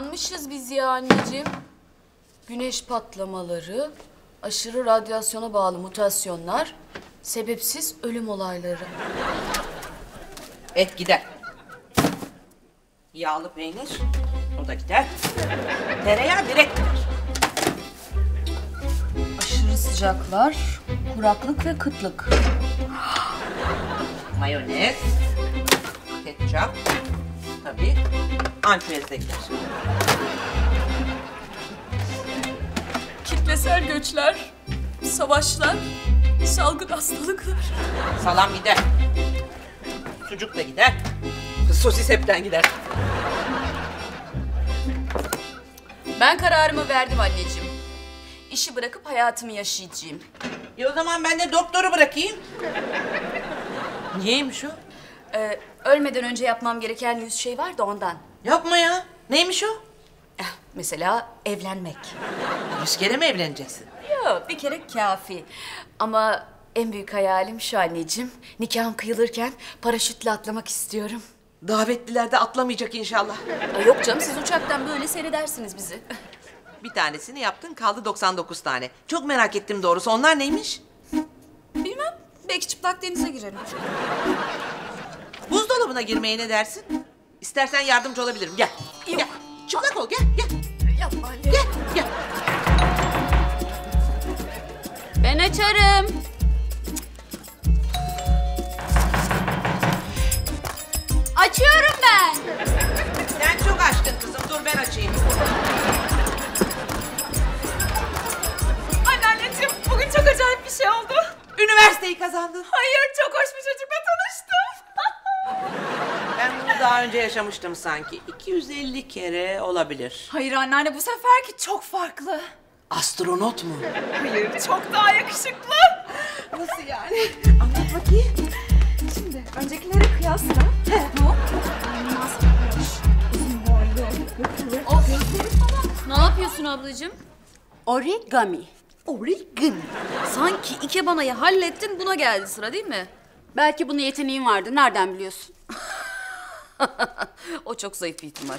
Yanmışız biz ya anneciğim. Güneş patlamaları, aşırı radyasyona bağlı mutasyonlar, sebepsiz ölüm olayları. Et gider. Yağlı peynir. O da gider. Tereyağı direkt gider. Aşırı sıcaklar, kuraklık ve kıtlık. Mayonez. Ketçap. Tabii. De gider. Kitlesel göçler, savaşlar, salgın hastalıklar. Salam gider. Sucuk da gider. Sosis hepten gider. Ben kararımı verdim anneciğim. İşi bırakıp hayatımı yaşayacağım. E o zaman ben de doktoru bırakayım. Niyeymiş o? Ee, ölmeden önce yapmam gereken yüz şey var da ondan. Yapma ya. Neymiş o? Eh, mesela evlenmek. Yüz kere mi evleneceksin? Yok bir kere kafi. Ama en büyük hayalim şu anneciğim. Nikahım kıyılırken paraşütle atlamak istiyorum. Davetliler de atlamayacak inşallah. Ay yok canım siz uçaktan böyle seyredersiniz bizi. Bir tanesini yaptın kaldı 99 tane. Çok merak ettim doğrusu. Onlar neymiş? Bilmem. Belki çıplak denize girerim. Buzdolabına girmeye ne dersin? İstersen yardımcı olabilirim. Gel. Yok. Gel. Çıplak ol gel gel. Yapma anne. Gel gel. Ben açarım. Açıyorum ben. Sen çok açtın kızım. Dur ben açayım. Anneanneciğim bugün çok acayip bir şey oldu. Üniversiteyi kazandın. Hayır daha önce yaşamıştım sanki. 250 kere olabilir. Hayır anneanne bu seferki çok farklı. Astronot mu? Hayır çok daha yakışıklı. Nasıl yani? Anlat bakayım. Şimdi öncekilere kıyasla bu inanılmaz hoş, uzun boylu, yapılı, gözleri falan. Ne yapıyorsun ablacığım? Origami. Origami. Sanki ikebanayı hallettin buna geldi sıra değil mi? Belki buna yeteneğin vardı. Nereden biliyorsun? o çok zayıf bir ihtimal.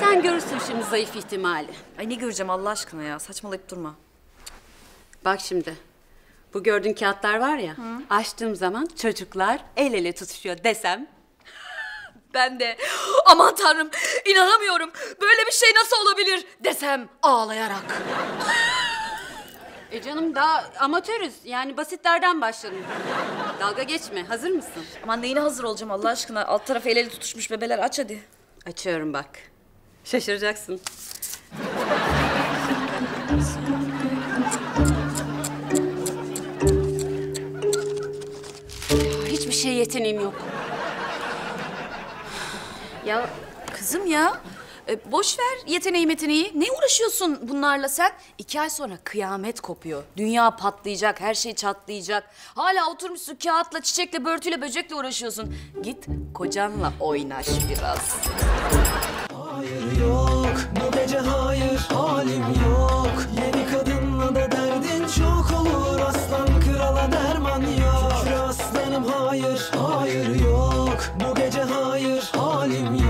Sen görürsün şimdi zayıf ihtimali. Ay ne göreceğim Allah aşkına ya saçmalayıp durma. Bak şimdi. Bu gördüğün kağıtlar var ya. Açtığım zaman çocuklar el ele tutuşuyor desem. Ben de aman tanrım inanamıyorum böyle bir şey nasıl olabilir desem ağlayarak. E canım daha amatörüz. Yani basitlerden başladım. Dalga geçme. Hazır mısın? Aman neyine hazır olacağım Allah aşkına alt tarafı el ele tutuşmuş bebeler aç hadi. Açıyorum bak. Şaşıracaksın. Ya, Hiçbir şey yeteneğim yok. Ya kızım ya e, boş ver yeteneği meteneği. Ne uğraşıyorsun bunlarla sen? İki ay sonra kıyamet kopuyor. Dünya patlayacak, her şey çatlayacak. Hala oturmuşsun kağıtla, çiçekle, börtüyle, böcekle uğraşıyorsun. Git kocanla oynaş biraz. Hayır yok, bu gece hayır halim yok. Yeni kadınla da derdin çok olur. Aslan krala derman yok. Şükür aslanım hayır, hayır yok. Bu gece hayır halim yok.